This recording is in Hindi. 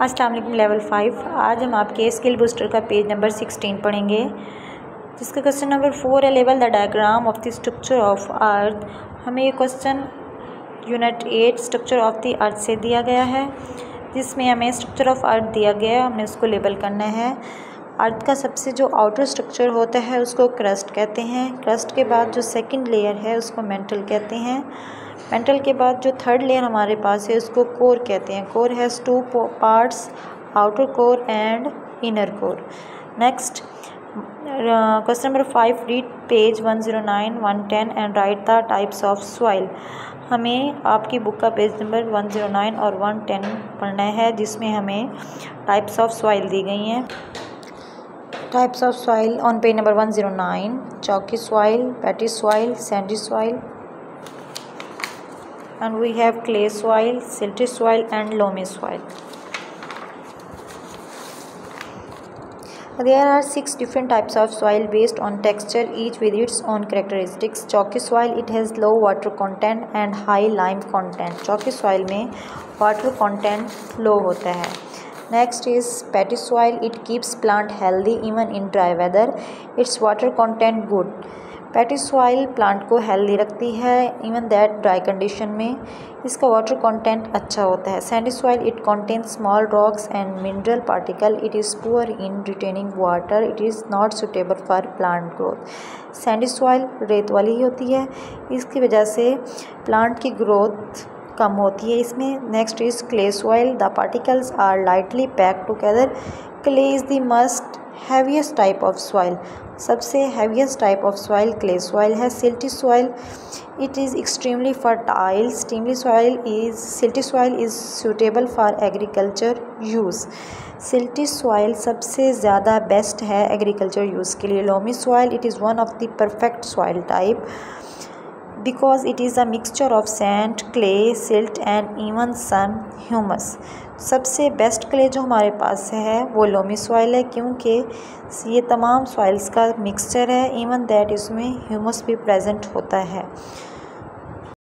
अस्सलाम वालेकुम लेवल फाइव आज हम आपके स्किल बूस्टर का पेज नंबर सिक्सटीन पढ़ेंगे, जिसका क्वेश्चन नंबर फोर है level the diagram of the structure of earth हमें ये question unit eight structure of the earth से दिया गया है, जिसमें हमें स्ट्रक्चर ऑफ़ अर्थ दिया गया है हमने उसको लेबल करना है। अर्थ का सबसे जो आउटर स्ट्रक्चर होता है, उसको क्रस्ट कहते हैं। क्रस्ट के बाद जो सेकेंड लेयर है, उसको मेंटल कहते हैं। मेंटल के बाद जो थर्ड लेयर हमारे पास है, उसको कोर कहते हैं। Core has two parts outer core and inner core next question number five read page one zero nine one ten and write the types of soil हमें आपकी बुक का page number one zero nine और वन टेन पढ़ना है, जिसमें हमें टाइप्स ऑफ़ सॉइल दी गई हैं। Soil on page number one zero nine chalky soil peaty soil sandy soil and we have clay soil, silty soil and loamy soil. There are six different types of soil based on texture each with its own characteristics. Chalky soil it has low water content and high lime content. Chalky soil में water content low होता है. Next is patty soil. It keeps plant healthy even in dry weather. Its water content good. Peaty soil plant को हेल्दी रखती है इवन दैट ड्राई कंडीशन में इसका वाटर कंटेंट अच्छा होता है sandy soil it contain small rocks and mineral particle it is poor in retaining water it is not suitable for plant growth sandy soil रेत वाली ही होती है इसकी वजह से प्लांट की ग्रोथ कम होती है। इसमें next is clay soil the particles are lightly pack together clay is the must heaviest type of soil सबसे heaviest type of soil clay soil है। Silty soil it is extremely fertile स्टीमली soil is silty soil is suitable for agriculture use silty soil सबसे ज़्यादा बेस्ट है एग्रीकल्चर यूज़ के लिए। Loamy soil it is one of the perfect soil type because it is a mixture of sand clay silt and even some humus सबसे बेस्ट क्ले जो हमारे पास है, वो लोमी सॉइल है, क्योंकि ये तमाम सॉइल्स का मिक्सचर है इवन दैट इसमें ह्यूमस भी प्रेजेंट होता है।